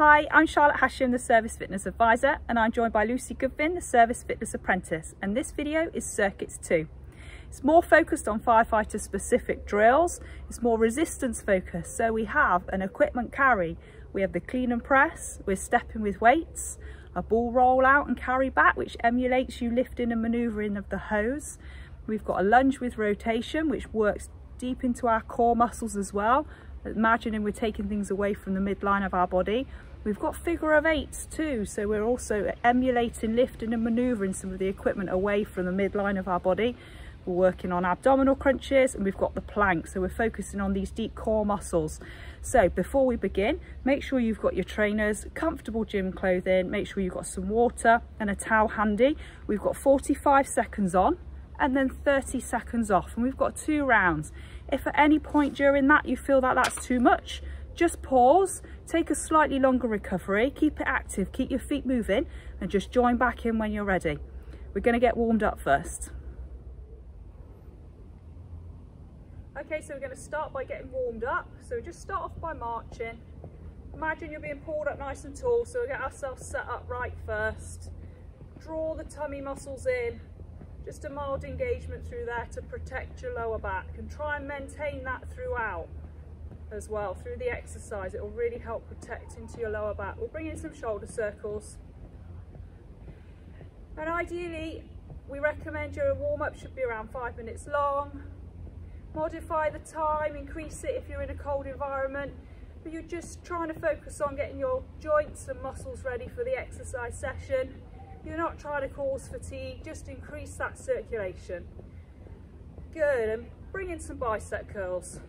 Hi, I'm Charlotte Hasham, the Service Fitness Advisor, and I'm joined by Lucy Goodwin, the Service Fitness Apprentice, and this video is Circuits 2. It's more focused on firefighter specific drills, it's more resistance focused, so we have an equipment carry, we have the clean and press, we're stepping with weights, a ball roll out and carry back, which emulates you lifting and manoeuvring of the hose. We've got a lunge with rotation, which works deep into our core muscles as well, imagining we're taking things away from the midline of our body. We've got figure of eights too, so we're also emulating lifting and manoeuvring some of the equipment away from the midline of our body. We're working on abdominal crunches and we've got the plank, so we're focusing on these deep core muscles. So before we begin, make sure you've got your trainers, comfortable gym clothing, make sure you've got some water and a towel handy. We've got 45 seconds on and then 30 seconds off and we've got two rounds. If at any point during that you feel that that's too much, just pause, take a slightly longer recovery, keep it active, keep your feet moving and just join back in when you're ready. We're gonna get warmed up first. Okay, so we're gonna start by getting warmed up. So just start off by marching. Imagine you're being pulled up nice and tall, so we'll get ourselves set up right first. Draw the tummy muscles in, just a mild engagement through there to protect your lower back and try and maintain that throughout as well through the exercise. It will really help protect into your lower back. We'll bring in some shoulder circles. And ideally we recommend your warm-up should be around five minutes long. Modify the time increase it if you're in a cold environment but you're just trying to focus on getting your joints and muscles ready for the exercise session. You're not trying to cause fatigue just increase that circulation. Good and bring in some bicep curls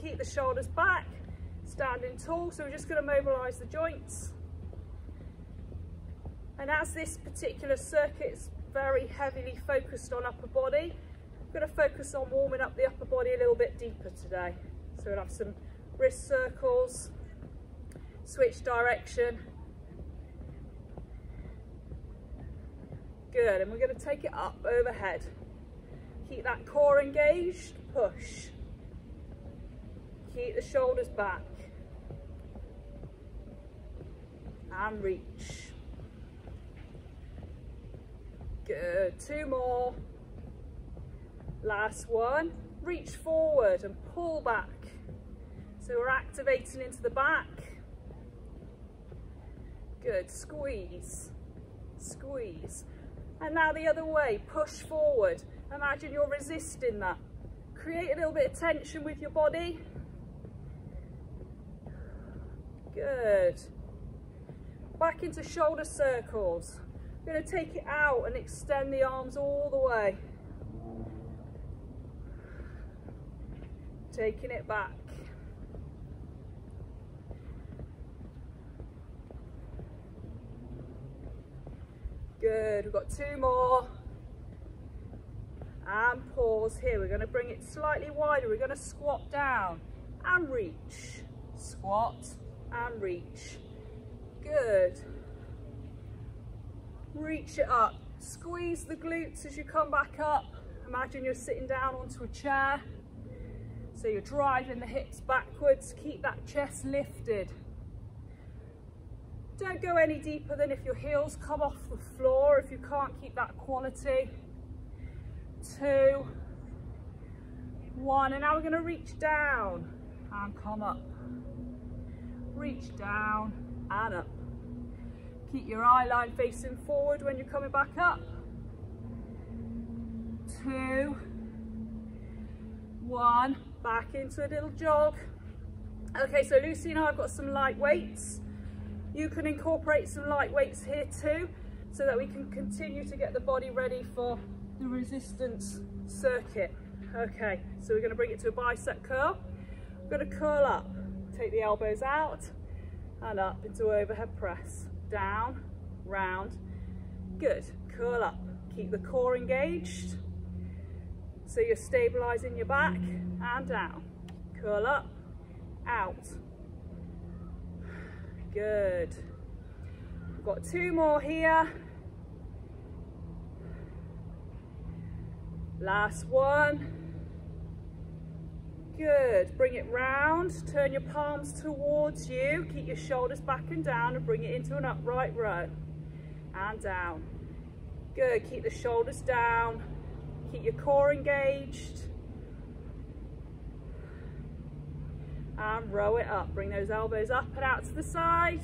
keep the shoulders back, standing tall. So we're just going to mobilise the joints. And as this particular circuit's very heavily focused on upper body, I'm going to focus on warming up the upper body a little bit deeper today. So we'll have some wrist circles, switch direction. Good, and we're going to take it up overhead. Keep that core engaged, push. The shoulders back. And reach. Good. Two more. Last one. Reach forward and pull back. So we're activating into the back. Good. Squeeze. Squeeze. And now the other way. Push forward. Imagine you're resisting that. Create a little bit of tension with your body Good. Back into shoulder circles. We're going to take it out and extend the arms all the way. Taking it back. Good, we've got two more. And pause here. We're going to bring it slightly wider. We're going to squat down and reach. Squat and reach. Good. Reach it up. Squeeze the glutes as you come back up. Imagine you're sitting down onto a chair. So you're driving the hips backwards. Keep that chest lifted. Don't go any deeper than if your heels come off the floor, if you can't keep that quality. Two, one, and now we're gonna reach down and come up reach down and up. Keep your eye line facing forward when you're coming back up. Two, one, back into a little jog. Okay, so Lucy and I have got some light weights. You can incorporate some light weights here too, so that we can continue to get the body ready for the resistance circuit. Okay, so we're gonna bring it to a bicep curl. We're gonna curl up take the elbows out and up into overhead press. Down, round, good. Curl up, keep the core engaged. So you're stabilizing your back and down. Curl up, out. Good. We've got two more here. Last one. Good, bring it round, turn your palms towards you, keep your shoulders back and down and bring it into an upright row. And down. Good, keep the shoulders down, keep your core engaged. And row it up, bring those elbows up and out to the side.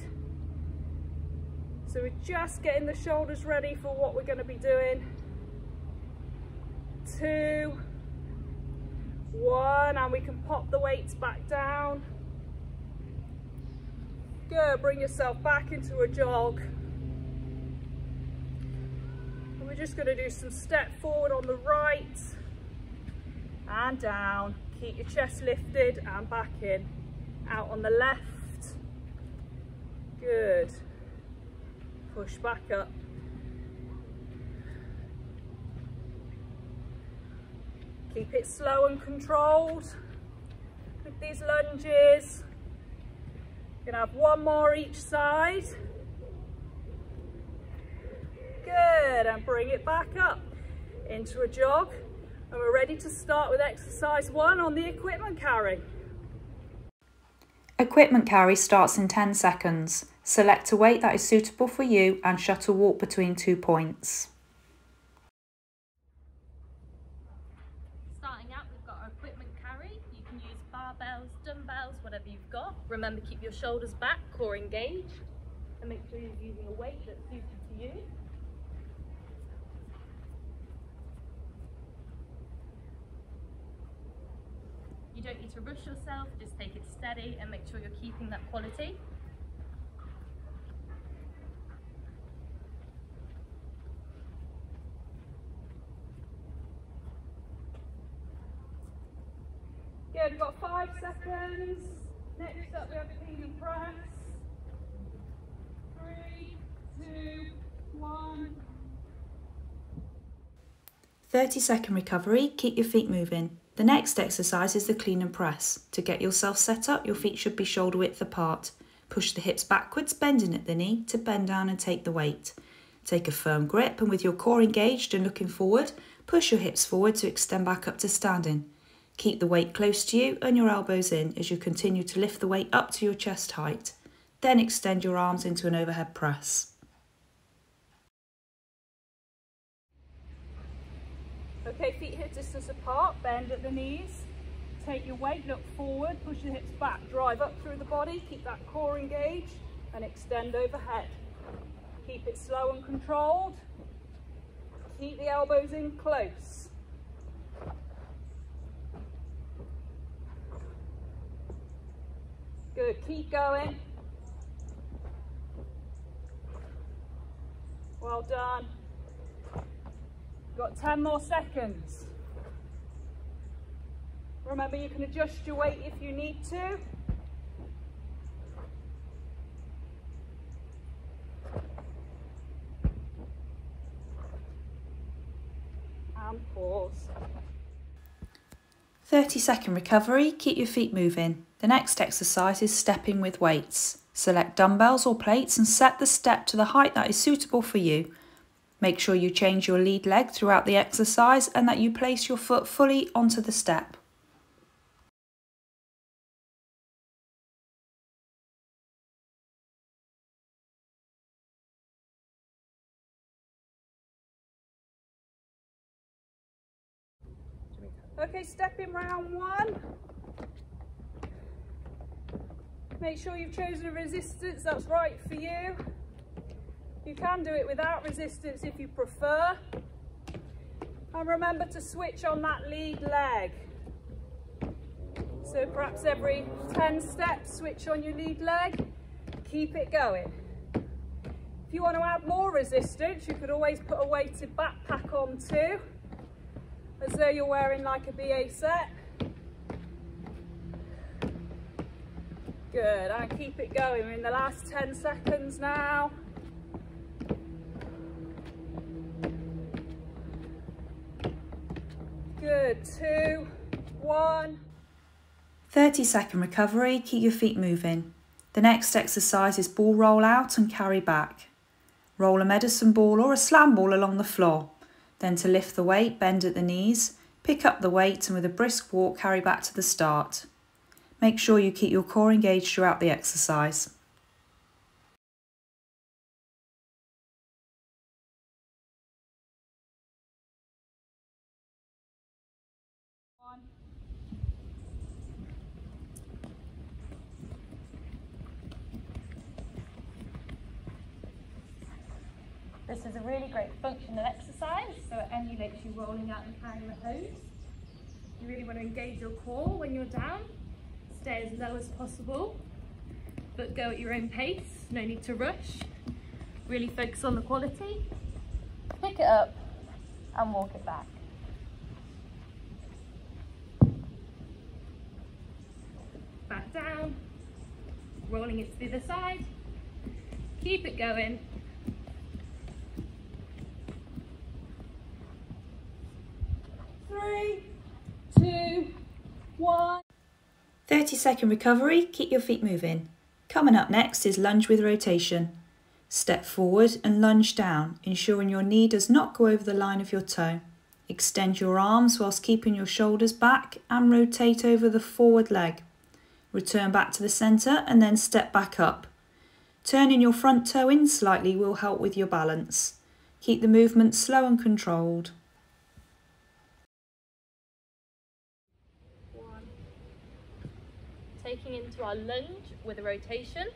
So we're just getting the shoulders ready for what we're going to be doing. Two, one, and we can pop the weights back down. Good, bring yourself back into a jog. And we're just going to do some step forward on the right and down. Keep your chest lifted and back in. Out on the left. Good push back up. Keep it slow and controlled with these lunges. You're gonna have one more each side. Good, and bring it back up into a jog. And we're ready to start with exercise one on the equipment carry. Equipment carry starts in 10 seconds. Select a weight that is suitable for you and shuttle walk between two points. Starting out, we've got our equipment carry. You can use barbells, dumbbells, whatever you've got. Remember, keep your shoulders back, core engaged, and make sure you're using a weight that's suited to you. You don't need to rush yourself, just take it steady and make sure you're keeping that quality. Good, we've got five seconds. Next up we have clean and press. Three, two, one. 30 second recovery, keep your feet moving. The next exercise is the clean and press. To get yourself set up, your feet should be shoulder width apart. Push the hips backwards, bending at the knee to bend down and take the weight. Take a firm grip and with your core engaged and looking forward, push your hips forward to extend back up to standing. Keep the weight close to you and your elbows in as you continue to lift the weight up to your chest height. Then extend your arms into an overhead press. Okay, feet hip distance apart, bend at the knees. Take your weight, look forward, push the hips back, drive up through the body, keep that core engaged and extend overhead. Keep it slow and controlled. Keep the elbows in close. Good, keep going. Well done. Got 10 more seconds. Remember you can adjust your weight if you need to. And pause. 30 second recovery, keep your feet moving. The next exercise is stepping with weights. Select dumbbells or plates and set the step to the height that is suitable for you. Make sure you change your lead leg throughout the exercise and that you place your foot fully onto the step. Okay, step in round one. Make sure you've chosen a resistance that's right for you. You can do it without resistance if you prefer. And remember to switch on that lead leg. So perhaps every 10 steps, switch on your lead leg, keep it going. If you want to add more resistance, you could always put a weighted backpack on too, as though you're wearing like a BA set. Good, and keep it going. We're in the last 10 seconds now. Good, two, one. 30 second recovery, keep your feet moving. The next exercise is ball roll out and carry back. Roll a medicine ball or a slam ball along the floor. Then to lift the weight, bend at the knees, Pick up the weight and with a brisk walk carry back to the start. Make sure you keep your core engaged throughout the exercise. This is a really great functional exercise, so it emulates you rolling out and carrying the hose. You really want to engage your core when you're down, stay as low as possible, but go at your own pace, no need to rush. Really focus on the quality, pick it up and walk it back. Back down, rolling it to the other side, keep it going three, two, one. 30 second recovery, keep your feet moving. Coming up next is lunge with rotation. Step forward and lunge down, ensuring your knee does not go over the line of your toe. Extend your arms whilst keeping your shoulders back and rotate over the forward leg. Return back to the centre and then step back up. Turning your front toe in slightly will help with your balance. Keep the movement slow and controlled. taking into our lunge with a rotation.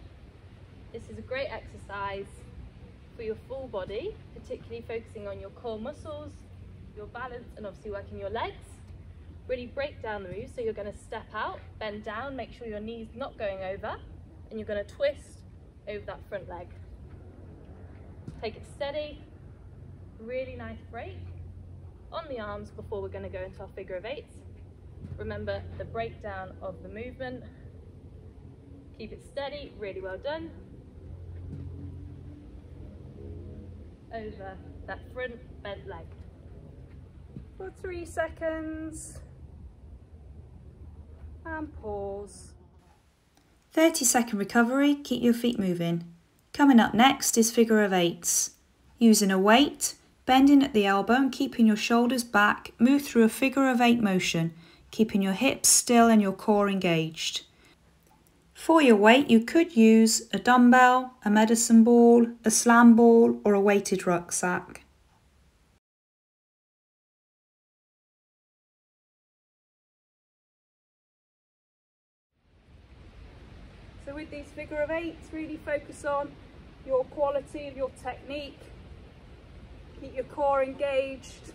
This is a great exercise for your full body, particularly focusing on your core muscles, your balance, and obviously working your legs. Really break down the move, so you're gonna step out, bend down, make sure your knee's not going over, and you're gonna twist over that front leg. Take it steady, really nice break on the arms before we're gonna go into our figure of eights. Remember the breakdown of the movement. Keep it steady, really well done. Over that front bent leg. For three seconds. And pause. 30 second recovery, keep your feet moving. Coming up next is figure of eights. Using a weight, bending at the elbow and keeping your shoulders back, move through a figure of eight motion keeping your hips still and your core engaged. For your weight, you could use a dumbbell, a medicine ball, a slam ball, or a weighted rucksack. So with these figure of eights, really focus on your quality of your technique. Keep your core engaged,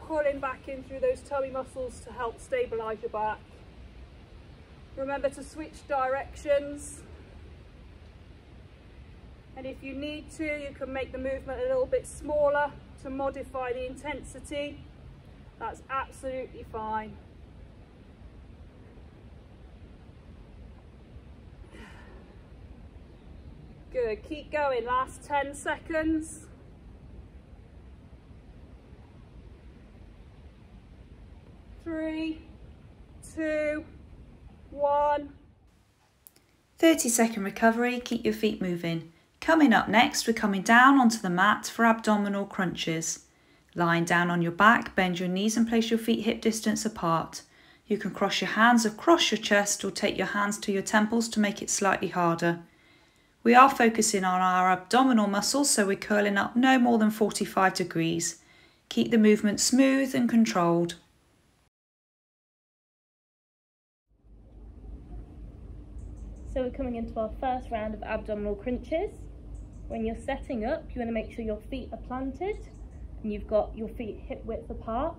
pulling back in through those tummy muscles to help stabilize your back. Remember to switch directions. And if you need to, you can make the movement a little bit smaller to modify the intensity. That's absolutely fine. Good, keep going, last 10 seconds. three, two, one. 30 second recovery, keep your feet moving. Coming up next, we're coming down onto the mat for abdominal crunches. Lying down on your back, bend your knees and place your feet hip distance apart. You can cross your hands across your chest or take your hands to your temples to make it slightly harder. We are focusing on our abdominal muscles, so we're curling up no more than 45 degrees. Keep the movement smooth and controlled. We're coming into our first round of abdominal crunches. When you're setting up, you want to make sure your feet are planted and you've got your feet hip width apart.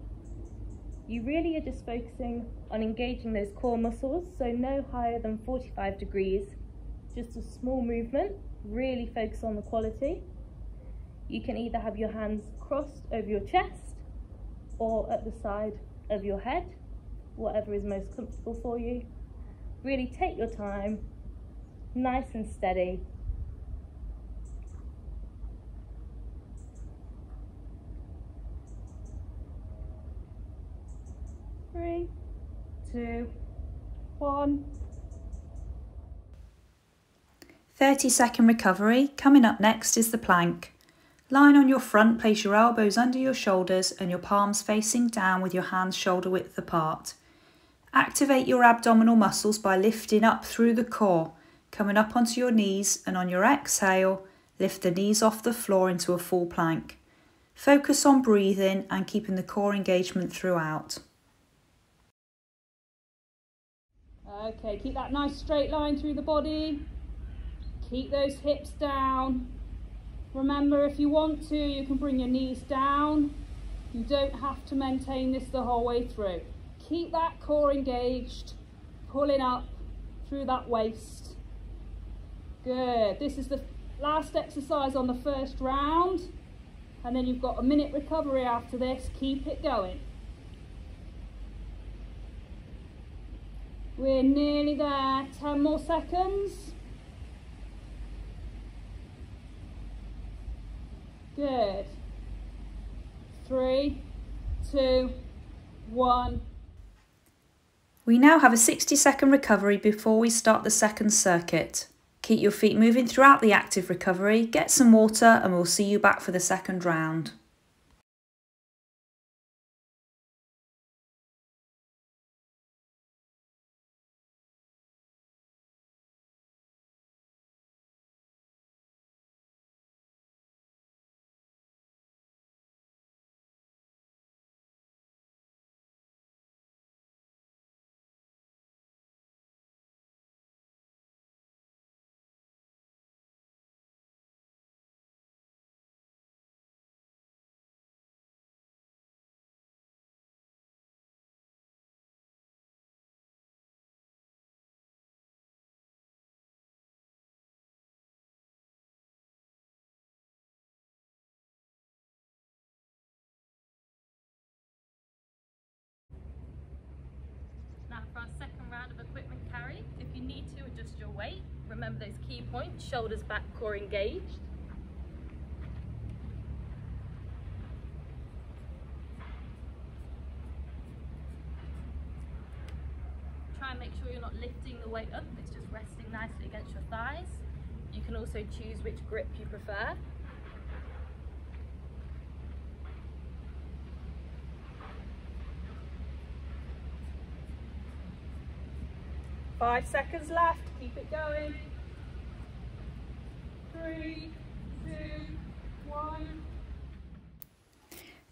You really are just focusing on engaging those core muscles, so no higher than 45 degrees. Just a small movement, really focus on the quality. You can either have your hands crossed over your chest or at the side of your head, whatever is most comfortable for you. Really take your time nice and steady. Three, two, one. 30 second recovery. Coming up next is the plank. Lying on your front, place your elbows under your shoulders and your palms facing down with your hands shoulder width apart. Activate your abdominal muscles by lifting up through the core, coming up onto your knees and on your exhale, lift the knees off the floor into a full plank. Focus on breathing and keeping the core engagement throughout. Okay, keep that nice straight line through the body. Keep those hips down. Remember, if you want to, you can bring your knees down. You don't have to maintain this the whole way through. Keep that core engaged, pulling up through that waist. Good. This is the last exercise on the first round. And then you've got a minute recovery after this. Keep it going. We're nearly there. 10 more seconds. Good. Three, two, one. We now have a 60 second recovery before we start the second circuit. Keep your feet moving throughout the active recovery, get some water and we'll see you back for the second round. Remember those key points, shoulders back, core engaged. Try and make sure you're not lifting the weight up, it's just resting nicely against your thighs. You can also choose which grip you prefer. Five seconds left. Keep it going. Three, two, one.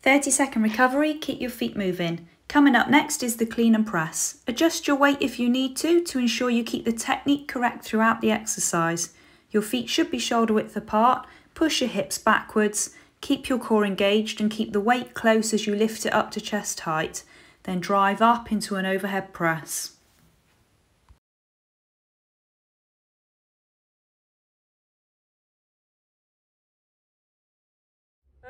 30 second recovery, keep your feet moving. Coming up next is the clean and press. Adjust your weight if you need to to ensure you keep the technique correct throughout the exercise. Your feet should be shoulder width apart, push your hips backwards, keep your core engaged and keep the weight close as you lift it up to chest height. Then drive up into an overhead press.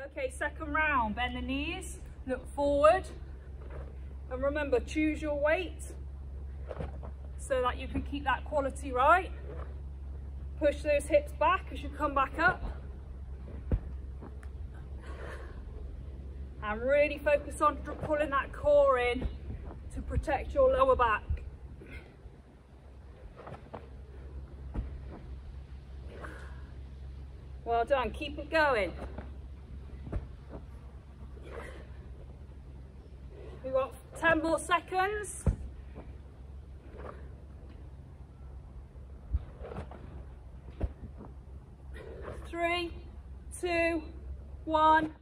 Okay, second round. Bend the knees, look forward. And remember, choose your weight so that you can keep that quality right. Push those hips back as you come back up. And really focus on pulling that core in to protect your lower back. Well done, keep it going. We've got 10 more seconds. Three, two, one.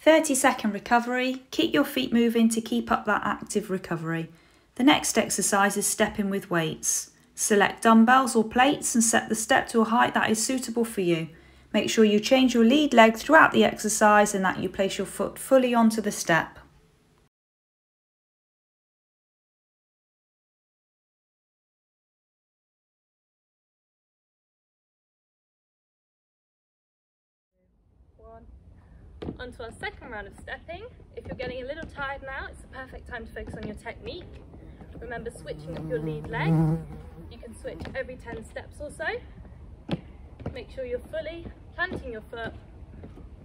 30 second recovery. Keep your feet moving to keep up that active recovery. The next exercise is stepping with weights. Select dumbbells or plates and set the step to a height that is suitable for you. Make sure you change your lead leg throughout the exercise and that you place your foot fully onto the step. Onto our second round of stepping. If you're getting a little tired now, it's the perfect time to focus on your technique. Remember switching up your lead leg. You can switch every 10 steps or so. Make sure you're fully planting your foot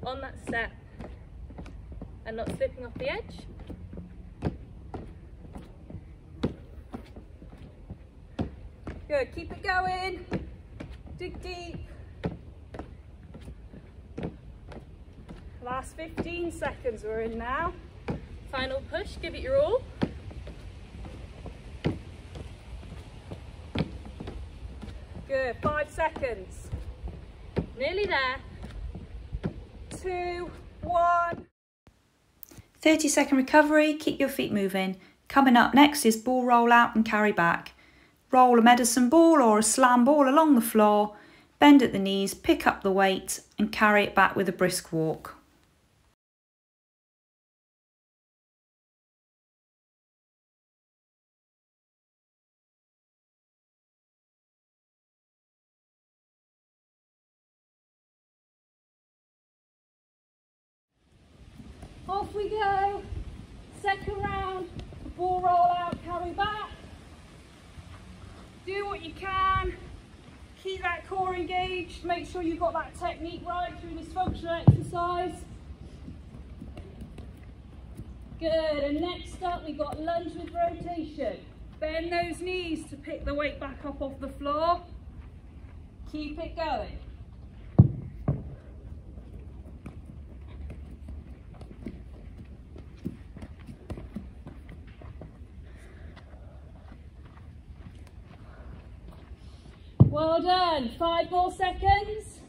on that step and not slipping off the edge. Good, keep it going. Dig deep. Last 15 seconds we're in now. Final push, give it your all. Good, five seconds. Nearly there. Two, one. 30 second recovery, keep your feet moving. Coming up next is ball roll out and carry back. Roll a medicine ball or a slam ball along the floor, bend at the knees, pick up the weight and carry it back with a brisk walk. Roll out, carry back. Do what you can. Keep that core engaged. Make sure you've got that technique right through this functional exercise. Good, and next up we've got lunge with rotation. Bend those knees to pick the weight back up off the floor. Keep it going. Well done. Five more seconds.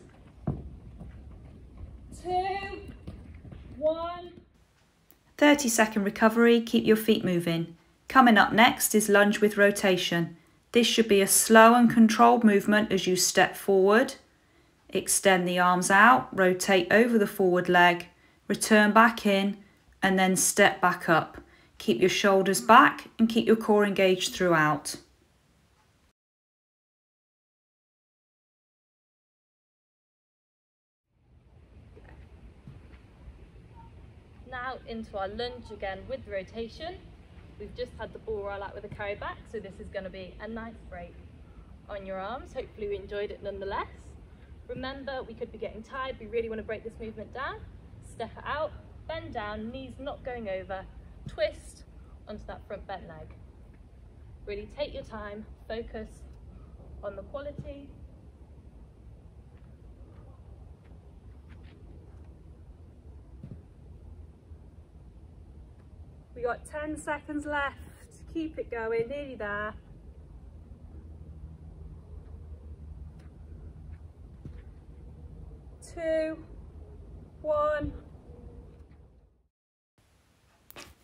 Two, one. 30 second recovery, keep your feet moving. Coming up next is lunge with rotation. This should be a slow and controlled movement as you step forward. Extend the arms out, rotate over the forward leg, return back in, and then step back up. Keep your shoulders back and keep your core engaged throughout. Now into our lunge again with rotation. We've just had the ball roll out with a carry back, so this is going to be a nice break on your arms. Hopefully we enjoyed it nonetheless. Remember, we could be getting tired. We really want to break this movement down. Step out, bend down, knees not going over, twist onto that front bent leg. Really take your time, focus on the quality got 10 seconds left. Keep it going, nearly there. Two, one.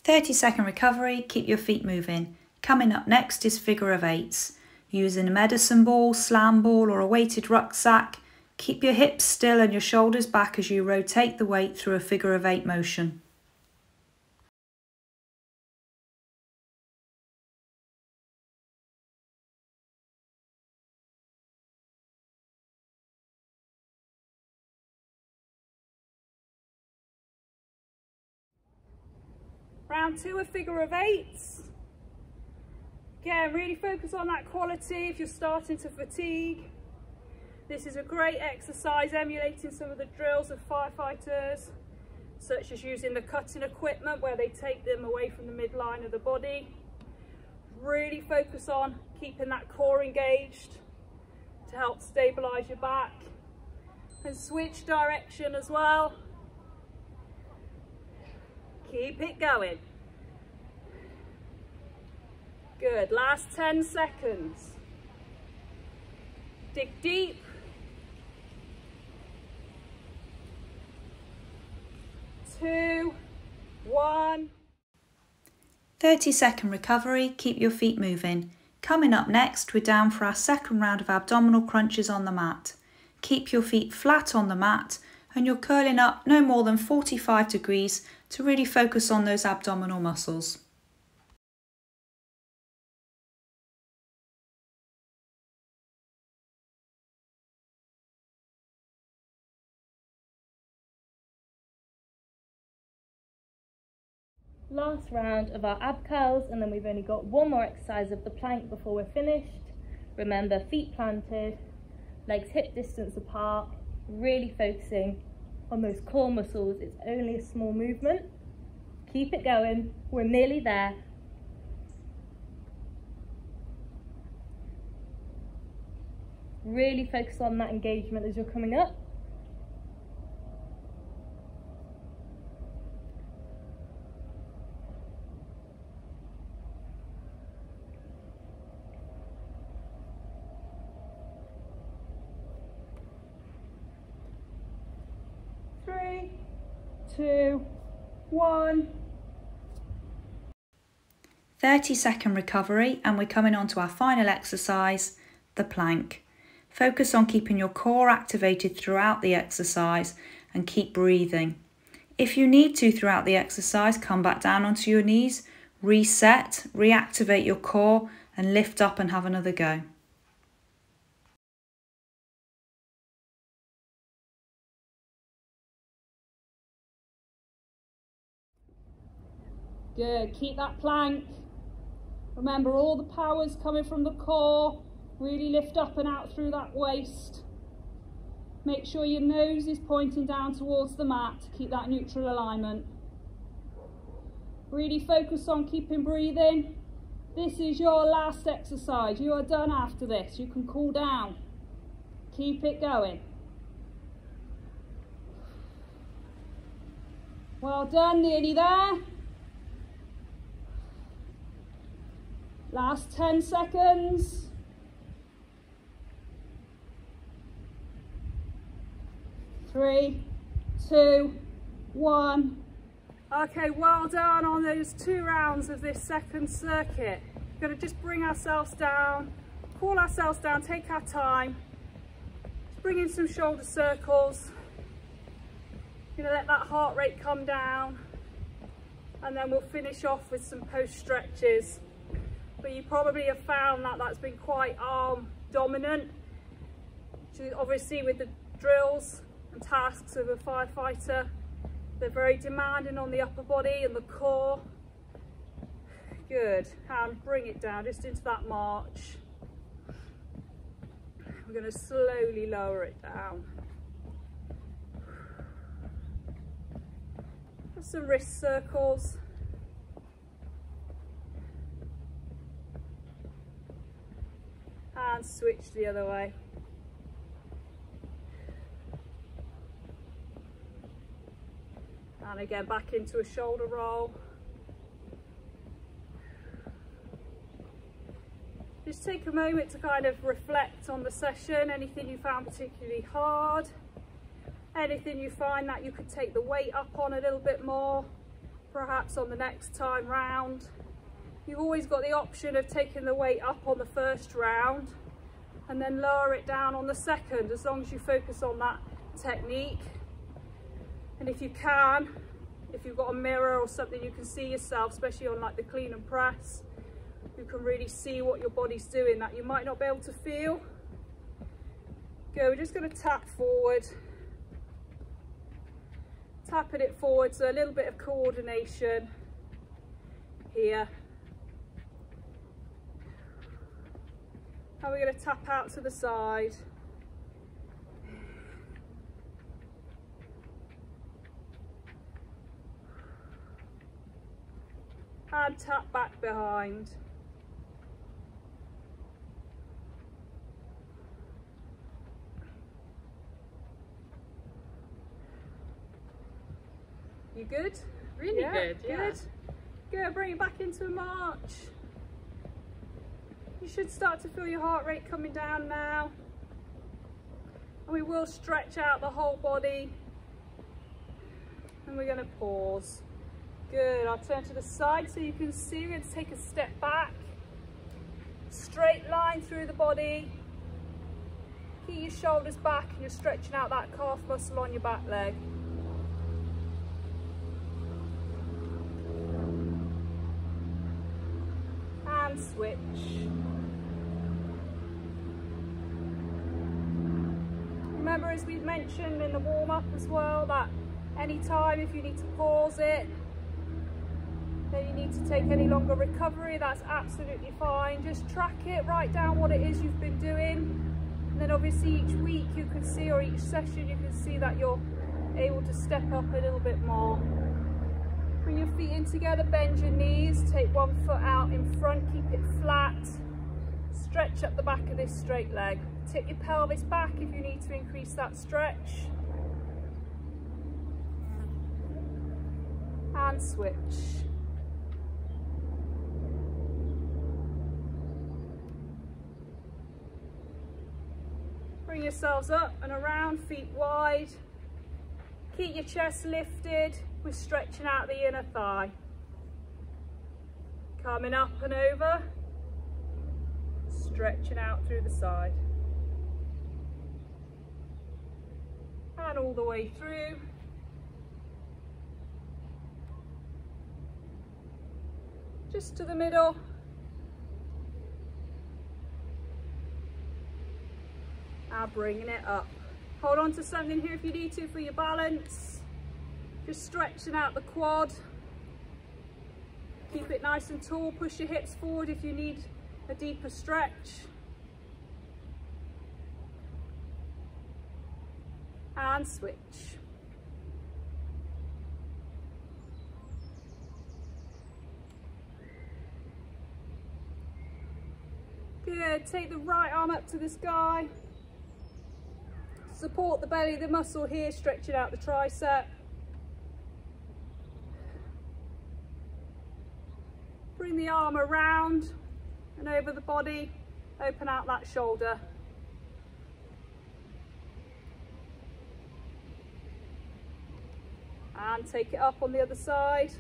30 second recovery, keep your feet moving. Coming up next is figure of eights. Using a medicine ball, slam ball or a weighted rucksack, keep your hips still and your shoulders back as you rotate the weight through a figure of eight motion. Round two, a figure of eights. Again, really focus on that quality if you're starting to fatigue. This is a great exercise emulating some of the drills of firefighters, such as using the cutting equipment where they take them away from the midline of the body. Really focus on keeping that core engaged to help stabilize your back and switch direction as well. Keep it going. Good, last 10 seconds. Dig deep. Two, one. 30 second recovery, keep your feet moving. Coming up next, we're down for our second round of abdominal crunches on the mat. Keep your feet flat on the mat and you're curling up no more than 45 degrees to really focus on those abdominal muscles. last round of our ab curls and then we've only got one more exercise of the plank before we're finished. Remember, feet planted, legs hip distance apart, really focusing on those core muscles. It's only a small movement. Keep it going. We're nearly there. Really focus on that engagement as you're coming up. Two, one. 30 second recovery and we're coming on to our final exercise, the plank. Focus on keeping your core activated throughout the exercise and keep breathing. If you need to throughout the exercise, come back down onto your knees, reset, reactivate your core and lift up and have another go. Good, keep that plank. Remember all the power's coming from the core. Really lift up and out through that waist. Make sure your nose is pointing down towards the mat to keep that neutral alignment. Really focus on keeping breathing. This is your last exercise. You are done after this. You can cool down. Keep it going. Well done, nearly there. Last 10 seconds. Three, two, one. Okay, well done on those two rounds of this second circuit. We're to just bring ourselves down, cool ourselves down, take our time. Just bring in some shoulder circles. To let that heart rate come down. And then we'll finish off with some post stretches but you probably have found that that's been quite arm dominant. Obviously with the drills and tasks of a firefighter, they're very demanding on the upper body and the core. Good, and bring it down just into that march. We're going to slowly lower it down. Some wrist circles. And switch the other way. And again, back into a shoulder roll. Just take a moment to kind of reflect on the session, anything you found particularly hard, anything you find that you could take the weight up on a little bit more, perhaps on the next time round. You've always got the option of taking the weight up on the first round and then lower it down on the second as long as you focus on that technique. And if you can, if you've got a mirror or something you can see yourself, especially on like the clean and press, you can really see what your body's doing that you might not be able to feel. Go, we're just going to tap forward, tapping it forward, so a little bit of coordination here How are we going to tap out to the side? And tap back behind. You good? Really yeah, good, yeah. Good. Good, bring it back into a march. You should start to feel your heart rate coming down now. And we will stretch out the whole body. And we're going to pause. Good, I'll turn to the side so you can see. We're to take a step back. Straight line through the body. Keep your shoulders back and you're stretching out that calf muscle on your back leg. And switch. Remember as we mentioned in the warm-up as well that anytime if you need to pause it then you need to take any longer recovery that's absolutely fine. Just track it write down what it is you've been doing. And then obviously each week you can see or each session you can see that you're able to step up a little bit more. Bring your feet in together bend your knees take one foot out in front keep it flat. Stretch up the back of this straight leg tip your pelvis back if you need to increase that stretch. And switch. Bring yourselves up and around, feet wide. Keep your chest lifted. We're stretching out the inner thigh. Coming up and over. Stretching out through the side. And all the way through. Just to the middle. And bringing it up. Hold on to something here if you need to for your balance. Just stretching out the quad. Keep it nice and tall. Push your hips forward if you need a deeper stretch. And switch. Good, take the right arm up to the sky. Support the belly, the muscle here, stretching out the tricep. Bring the arm around and over the body, open out that shoulder. And take it up on the other side.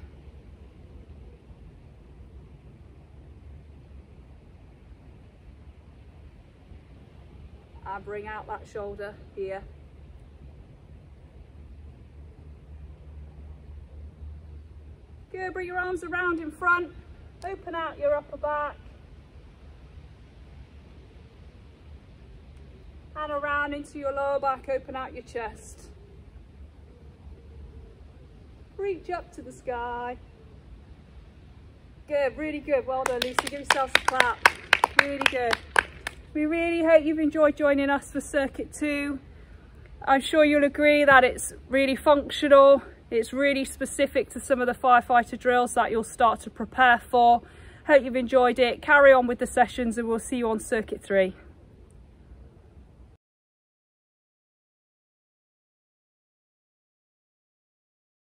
and bring out that shoulder here. Good, bring your arms around in front, open out your upper back. And around into your lower back, open out your chest. Reach up to the sky. Good, really good. Well done, Lucy. Give yourselves a clap. Really good. We really hope you've enjoyed joining us for Circuit 2. I'm sure you'll agree that it's really functional. It's really specific to some of the firefighter drills that you'll start to prepare for. Hope you've enjoyed it. Carry on with the sessions and we'll see you on Circuit 3.